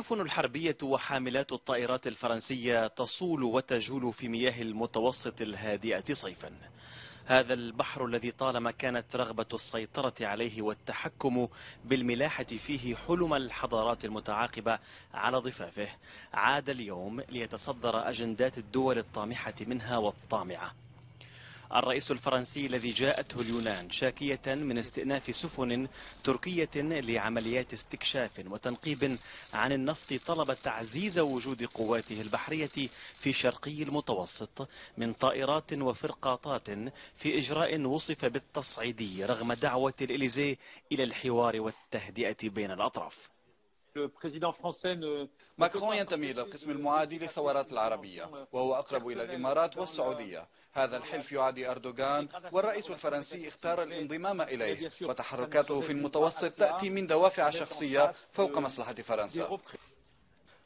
السفن الحربية وحاملات الطائرات الفرنسية تصول وتجول في مياه المتوسط الهادئة صيفا. هذا البحر الذي طالما كانت رغبة السيطرة عليه والتحكم بالملاحة فيه حلم الحضارات المتعاقبة على ضفافه. عاد اليوم ليتصدر أجندات الدول الطامحة منها والطامعة. الرئيس الفرنسي الذي جاءته اليونان شاكية من استئناف سفن تركية لعمليات استكشاف وتنقيب عن النفط طلب تعزيز وجود قواته البحرية في شرقي المتوسط من طائرات وفرقاطات في إجراء وصف بالتصعيدي رغم دعوة الإليزي إلى الحوار والتهدئة بين الأطراف. ماكرون ينتمي إلى القسم المعادي للثورات العربية وهو أقرب إلى الإمارات والسعودية. هذا الحلف يعادي أردوغان والرئيس الفرنسي اختار الانضمام إليه. وتحركاته في المتوسط تأتي من دوافع شخصية فوق مصلحة فرنسا.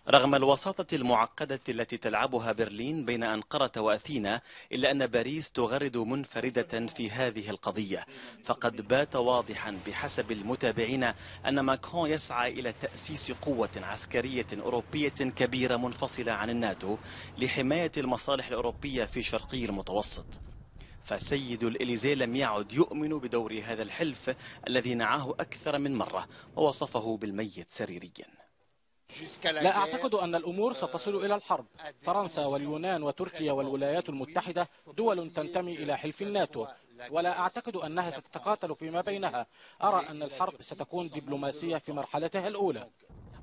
رغم الوساطة المعقدة التي تلعبها برلين بين أنقرة وأثينا إلا أن باريس تغرد منفردة في هذه القضية. فقد بات واضحا بحسب المتابعين أن ماكرون يسعى إلى تأسيس قوة عسكرية أوروبية كبيرة منفصلة عن الناتو لحماية المصالح الأوروبية في شرقي المتوسط. فسيد الإليزي لم يعد يؤمن بدور هذا الحلف الذي نعاه أكثر من مرة ووصفه بالميت سريريا. لا أعتقد أن الأمور ستصل إلى الحرب. فرنسا واليونان وتركيا والولايات المتحدة دول تنتمي إلى حلف الناتو. ولا أعتقد أنها ستتقاتل فيما بينها. أرى أن الحرب ستكون دبلوماسية في مرحلتها الأولى.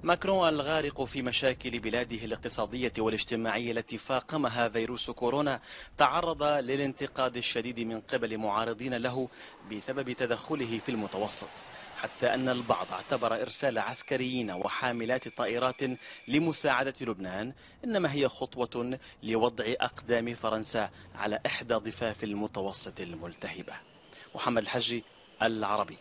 ماكرون الغارق في مشاكل بلاده الاقتصادية والاجتماعية التي فاقمها فيروس كورونا تعرض للانتقاد الشديد من قبل معارضين له بسبب تدخله في المتوسط. حتى أن البعض اعتبر إرسال عسكريين وحاملات طائرات لمساعدة لبنان إنما هي خطوة لوضع أقدام فرنسا على إحدى ضفاف المتوسط الملتهبة. محمد الحجي العربي.